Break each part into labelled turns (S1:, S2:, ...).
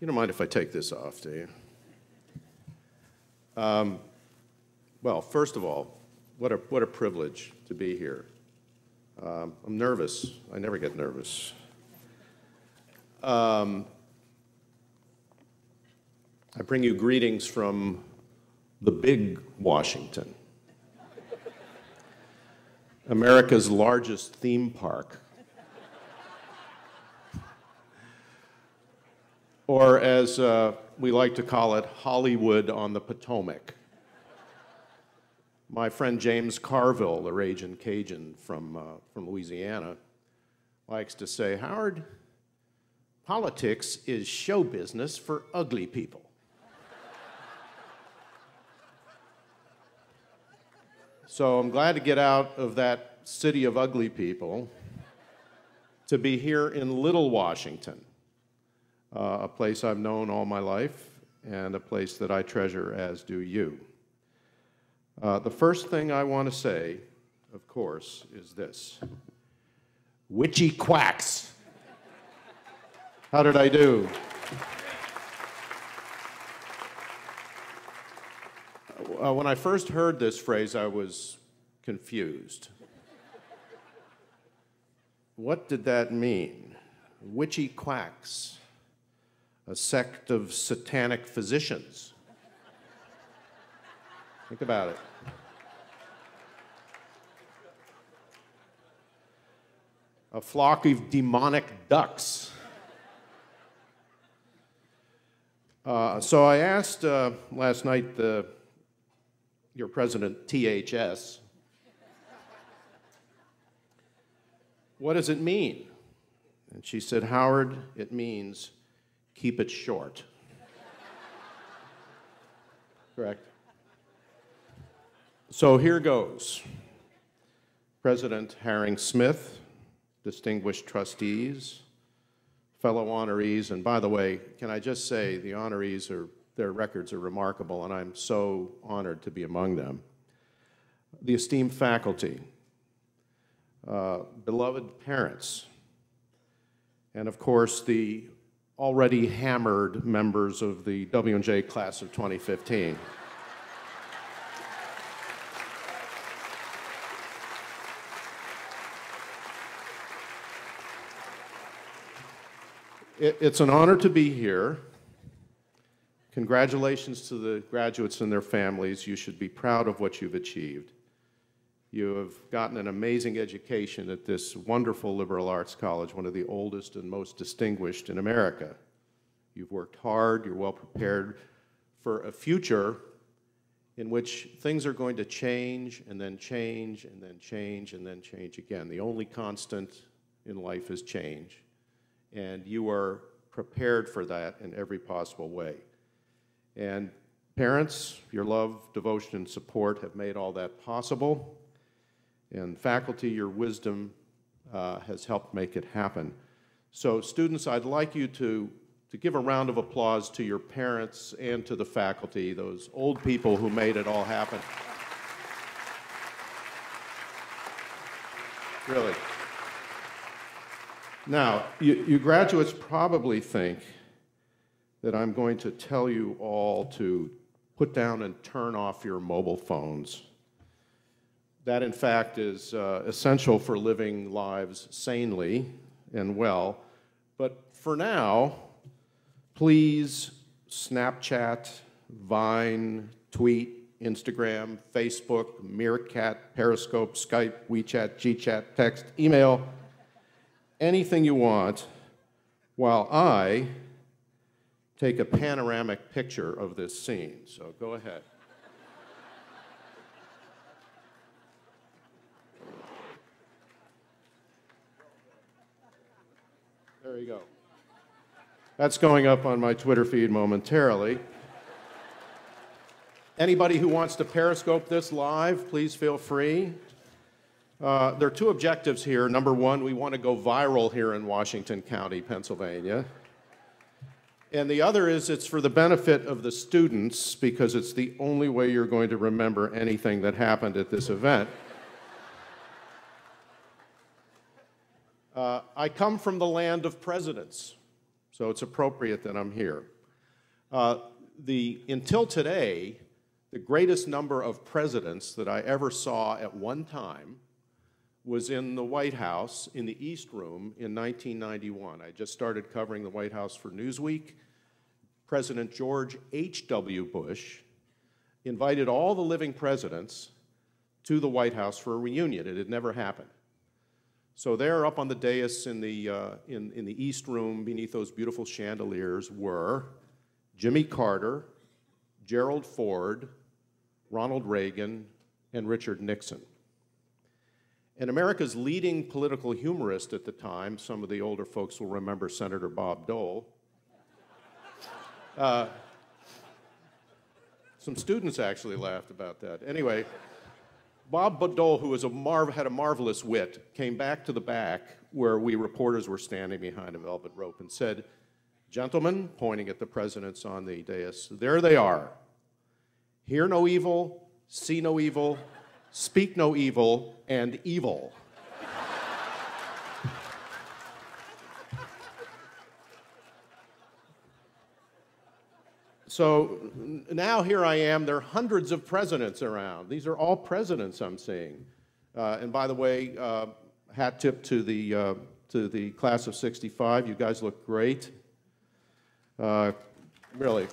S1: You don't mind if I take this off, do you? Um, well, first of all, what a, what a privilege to be here. Um, I'm nervous. I never get nervous. Um, I bring you greetings from the big Washington, America's largest theme park. Or as uh, we like to call it, Hollywood on the Potomac. My friend James Carville, the Raging Cajun from, uh, from Louisiana, likes to say, Howard, politics is show business for ugly people. so I'm glad to get out of that city of ugly people to be here in Little Washington, uh, a place I've known all my life and a place that I treasure, as do you. Uh, the first thing I want to say, of course, is this witchy quacks. How did I do? Uh, when I first heard this phrase, I was confused. What did that mean? Witchy quacks, a sect of satanic physicians. Think about it. A flock of demonic ducks. Uh, so I asked uh, last night the, your president, THS, what does it mean? And she said, Howard, it means keep it short. Correct? So here goes. President Haring Smith, distinguished trustees, fellow honorees, and by the way, can I just say the honorees are, their records are remarkable, and I'm so honored to be among them. The esteemed faculty, uh, beloved parents, and of course the already hammered members of the W&J class of 2015. It, it's an honor to be here. Congratulations to the graduates and their families. You should be proud of what you've achieved. You have gotten an amazing education at this wonderful liberal arts college, one of the oldest and most distinguished in America. You've worked hard, you're well prepared for a future in which things are going to change and then change and then change and then change again. The only constant in life is change and you are prepared for that in every possible way. And parents, your love, devotion, and support have made all that possible. And faculty, your wisdom uh, has helped make it happen. So students, I'd like you to, to give a round of applause to your parents and to the faculty, those old people who made it all happen. Really. Now, you, you, graduates probably think that I'm going to tell you all to put down and turn off your mobile phones. That, in fact, is uh, essential for living lives sanely and well. But for now, please Snapchat, Vine, tweet, Instagram, Facebook, Meerkat, Periscope, Skype, WeChat, GChat, text, email, anything you want while I take a panoramic picture of this scene. So go ahead. There you go. That's going up on my Twitter feed momentarily. Anybody who wants to periscope this live, please feel free. Uh, there are two objectives here. Number one, we want to go viral here in Washington County, Pennsylvania. And the other is it's for the benefit of the students because it's the only way you're going to remember anything that happened at this event. Uh, I come from the land of presidents. so it's appropriate that I'm here. Uh, the, until today, the greatest number of presidents that I ever saw at one time was in the White House in the East Room in 1991. I just started covering the White House for Newsweek. President George H.W. Bush invited all the living presidents to the White House for a reunion. It had never happened. So there up on the dais in the, uh, in, in the East Room beneath those beautiful chandeliers were Jimmy Carter, Gerald Ford, Ronald Reagan, and Richard Nixon. And America's leading political humorist at the time, some of the older folks will remember Senator Bob Dole. Uh, some students actually laughed about that. Anyway, Bob Dole, who a mar- had a marvelous wit, came back to the back where we reporters were standing behind a velvet rope and said, Gentlemen, pointing at the presidents on the dais, there they are. Hear no evil, see no evil, speak no evil, and evil. So now here I am, there are hundreds of presidents around. These are all presidents I'm seeing. Uh, and by the way, uh, hat tip to the, uh, to the class of 65. You guys look great. Uh, really.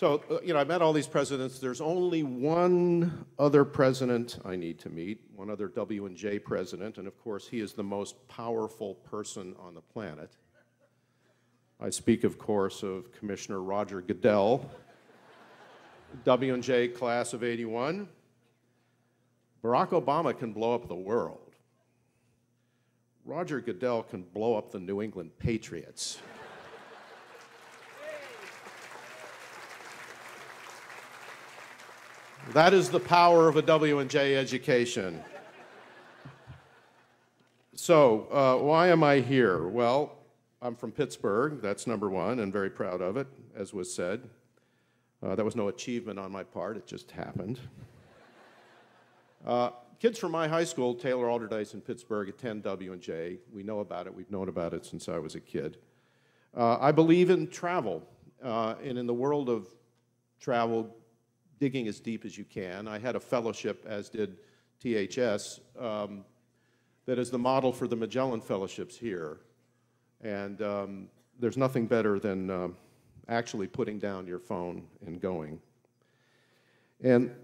S1: So, uh, you know, I met all these presidents. There's only one other president I need to meet, one other W&J president, and of course, he is the most powerful person on the planet. I speak, of course, of Commissioner Roger Goodell, W&J class of 81. Barack Obama can blow up the world. Roger Goodell can blow up the New England Patriots. That is the power of a W&J education. So, uh, why am I here? Well, I'm from Pittsburgh, that's number one, and very proud of it, as was said. Uh, that was no achievement on my part, it just happened. Uh, kids from my high school, Taylor Allderdice in Pittsburgh, attend W&J. We know about it, we've known about it since I was a kid. Uh, I believe in travel, uh, and in the world of travel, digging as deep as you can. I had a fellowship, as did THS, um, that is the model for the Magellan Fellowships here. And um, there's nothing better than uh, actually putting down your phone and going. And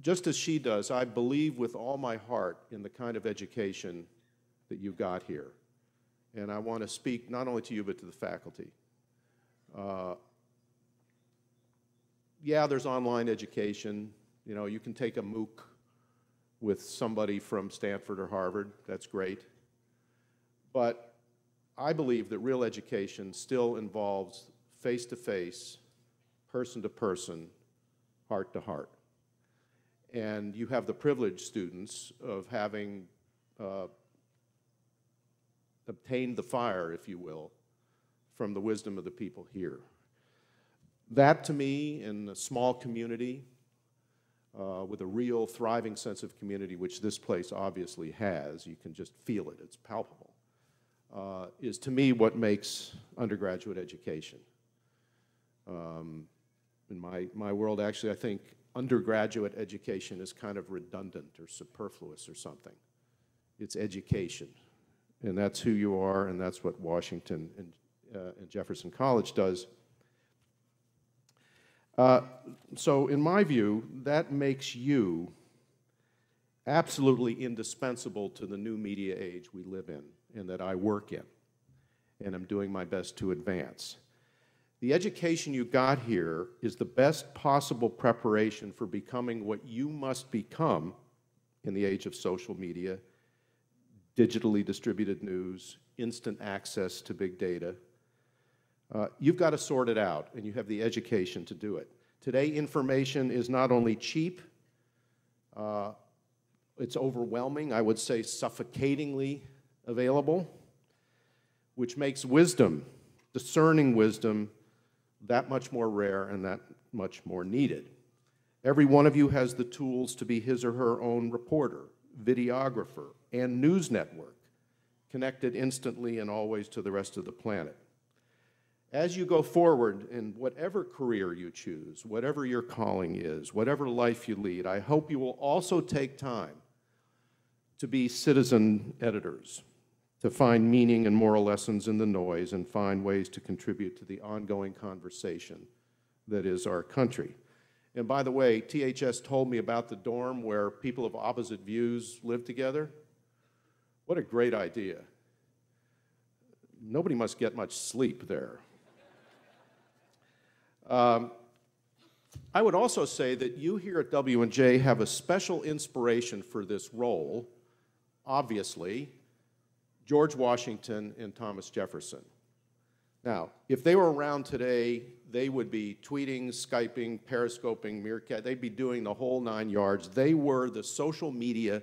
S1: just as she does, I believe with all my heart in the kind of education that you got here. And I want to speak not only to you, but to the faculty. Uh, yeah, there's online education. You know, you can take a MOOC with somebody from Stanford or Harvard. That's great. But I believe that real education still involves face to face, person to person, heart to heart. And you have the privileged students of having uh, obtained the fire, if you will, from the wisdom of the people here. That to me, in a small community, uh, with a real thriving sense of community, which this place obviously has, you can just feel it, it's palpable, uh, is to me what makes undergraduate education. Um, in my, my world, actually, I think undergraduate education is kind of redundant or superfluous or something. It's education. And that's who you are, and that's what Washington and, uh, and Jefferson College does. Uh, so, in my view, that makes you absolutely indispensable to the new media age we live in and that I work in, and I'm doing my best to advance. The education you got here is the best possible preparation for becoming what you must become in the age of social media, digitally distributed news, instant access to big data, uh, you've got to sort it out, and you have the education to do it. Today, information is not only cheap, uh, it's overwhelming, I would say suffocatingly available, which makes wisdom, discerning wisdom, that much more rare and that much more needed. Every one of you has the tools to be his or her own reporter videographer, and news network, connected instantly and always to the rest of the planet. As you go forward in whatever career you choose, whatever your calling is, whatever life you lead, I hope you will also take time to be citizen editors, to find meaning and moral lessons in the noise and find ways to contribute to the ongoing conversation that is our country. And by the way, THS told me about the dorm where people of opposite views live together. What a great idea. Nobody must get much sleep there. Um, I would also say that you here at W&J have a special inspiration for this role, obviously, George Washington and Thomas Jefferson. Now, if they were around today, they would be tweeting, Skyping, periscoping, Meerkat. They'd be doing the whole nine yards. They were the social media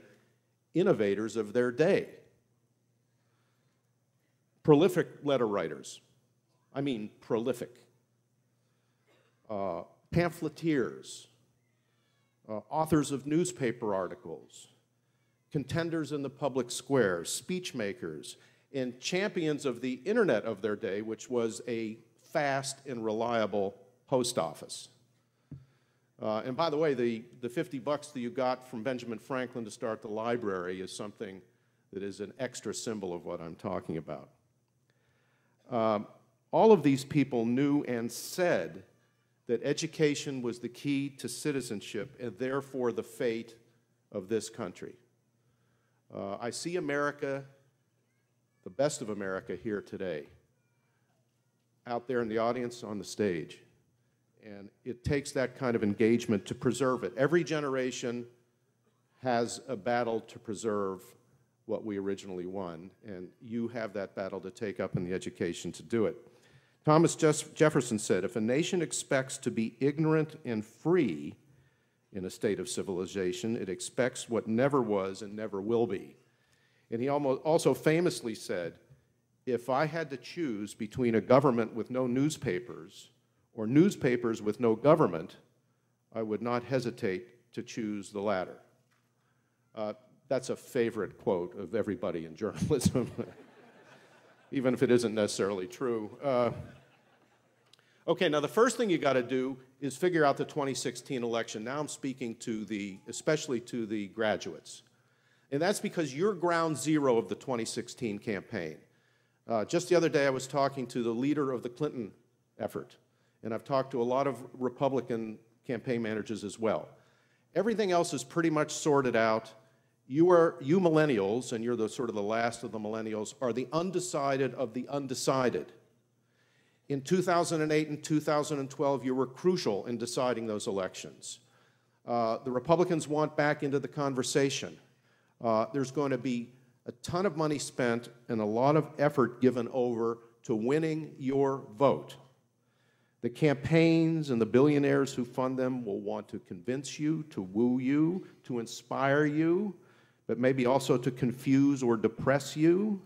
S1: innovators of their day. Prolific letter writers. I mean, prolific. Uh, pamphleteers, uh, authors of newspaper articles, contenders in the public square, speech makers, and champions of the internet of their day, which was a fast and reliable post office. Uh, and by the way, the, the 50 bucks that you got from Benjamin Franklin to start the library is something that is an extra symbol of what I'm talking about. Um, all of these people knew and said that education was the key to citizenship and therefore the fate of this country. Uh, I see America the best of America here today, out there in the audience, on the stage. And it takes that kind of engagement to preserve it. Every generation has a battle to preserve what we originally won, and you have that battle to take up in the education to do it. Thomas Jefferson said, if a nation expects to be ignorant and free in a state of civilization, it expects what never was and never will be. And he almost also famously said, if I had to choose between a government with no newspapers or newspapers with no government, I would not hesitate to choose the latter. Uh, that's a favorite quote of everybody in journalism, even if it isn't necessarily true. Uh, okay, now the first thing you got to do is figure out the 2016 election. Now I'm speaking to the, especially to the graduates. And that's because you're ground zero of the 2016 campaign. Uh, just the other day, I was talking to the leader of the Clinton effort, and I've talked to a lot of Republican campaign managers as well. Everything else is pretty much sorted out. You are you millennials, and you're the sort of the last of the millennials, are the undecided of the undecided. In 2008 and 2012, you were crucial in deciding those elections. Uh, the Republicans want back into the conversation uh, there's going to be a ton of money spent and a lot of effort given over to winning your vote. The campaigns and the billionaires who fund them will want to convince you, to woo you, to inspire you, but maybe also to confuse or depress you.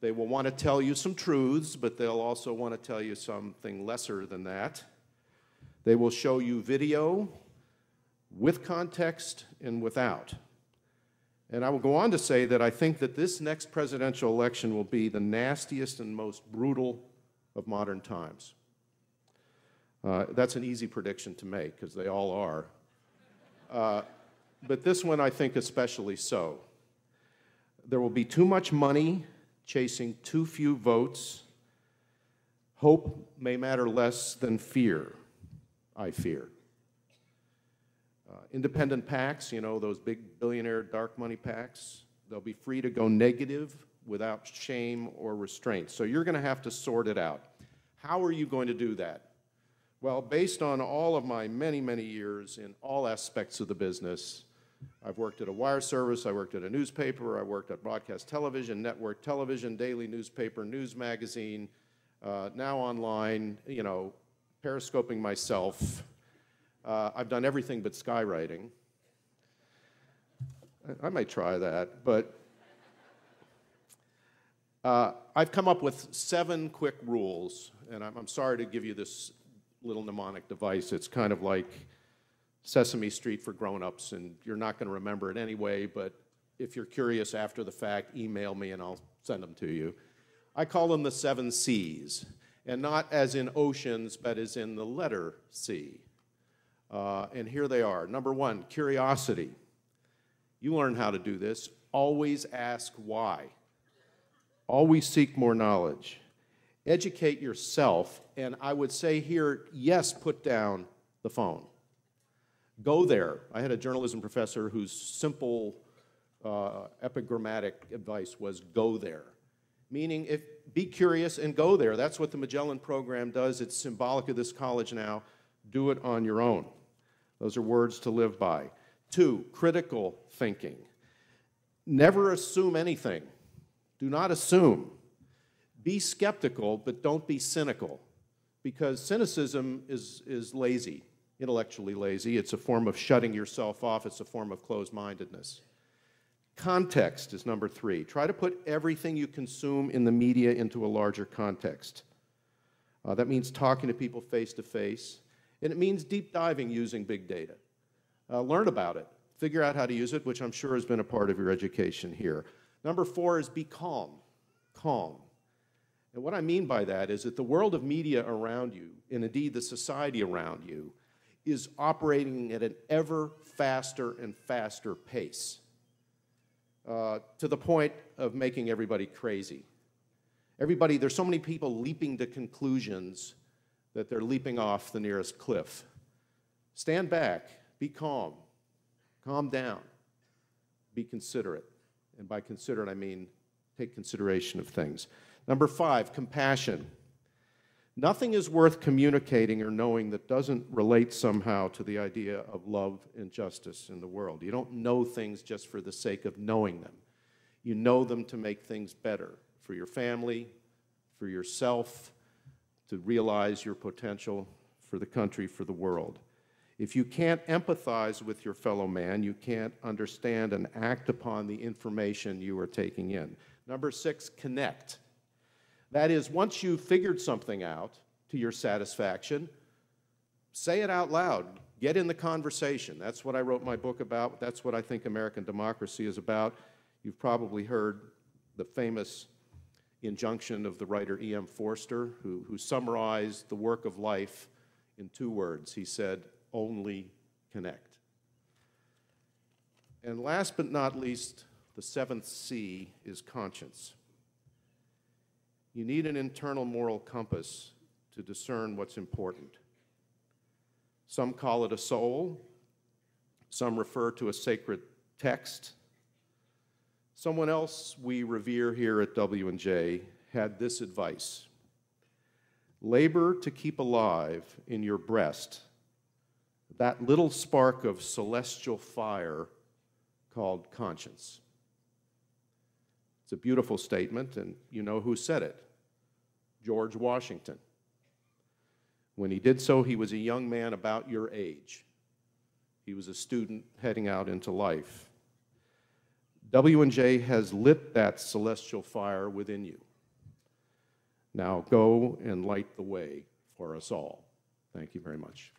S1: They will want to tell you some truths, but they'll also want to tell you something lesser than that. They will show you video with context and without. And I will go on to say that I think that this next presidential election will be the nastiest and most brutal of modern times. Uh, that's an easy prediction to make because they all are. Uh, but this one I think especially so. There will be too much money chasing too few votes. Hope may matter less than fear, I fear. Uh, independent PACs, you know, those big billionaire dark money PACs, they'll be free to go negative without shame or restraint. So you're going to have to sort it out. How are you going to do that? Well, based on all of my many, many years in all aspects of the business, I've worked at a wire service, I worked at a newspaper, I worked at broadcast television, network television, daily newspaper, news magazine, uh, now online, you know, periscoping myself, uh, I've done everything but skywriting. I, I might try that, but uh, I've come up with seven quick rules, and I'm, I'm sorry to give you this little mnemonic device. It's kind of like Sesame Street for grown-ups, and you're not going to remember it anyway, but if you're curious after the fact, email me and I'll send them to you. I call them the seven C's, and not as in oceans, but as in the letter C. Uh, and here they are. Number one, curiosity. You learn how to do this. Always ask why. Always seek more knowledge. Educate yourself, and I would say here, yes, put down the phone. Go there. I had a journalism professor whose simple uh, epigrammatic advice was go there. Meaning, if, be curious and go there. That's what the Magellan program does. It's symbolic of this college now. Do it on your own. Those are words to live by. Two, critical thinking. Never assume anything. Do not assume. Be skeptical, but don't be cynical, because cynicism is, is lazy, intellectually lazy. It's a form of shutting yourself off, it's a form of closed mindedness. Context is number three. Try to put everything you consume in the media into a larger context. Uh, that means talking to people face to face, and it means deep diving using big data. Uh, learn about it, figure out how to use it, which I'm sure has been a part of your education here. Number four is be calm. Calm. And what I mean by that is that the world of media around you, and indeed the society around you, is operating at an ever faster and faster pace uh, to the point of making everybody crazy. Everybody, there's so many people leaping to conclusions that they're leaping off the nearest cliff. Stand back, be calm, calm down, be considerate. And by considerate, I mean take consideration of things. Number five, compassion. Nothing is worth communicating or knowing that doesn't relate somehow to the idea of love and justice in the world. You don't know things just for the sake of knowing them. You know them to make things better for your family, for yourself, to realize your potential for the country, for the world. If you can't empathize with your fellow man, you can't understand and act upon the information you are taking in. Number six, connect. That is, once you've figured something out to your satisfaction, say it out loud. Get in the conversation. That's what I wrote my book about. That's what I think American democracy is about. You've probably heard the famous injunction of the writer E.M. Forster, who, who summarized the work of life in two words. He said, only connect. And last but not least, the seventh C is conscience. You need an internal moral compass to discern what's important. Some call it a soul, some refer to a sacred text. Someone else we revere here at W&J had this advice. Labor to keep alive in your breast that little spark of celestial fire called conscience. It's a beautiful statement, and you know who said it George Washington. When he did so, he was a young man about your age. He was a student heading out into life. W&J has lit that celestial fire within you. Now go and light the way for us all. Thank you very much.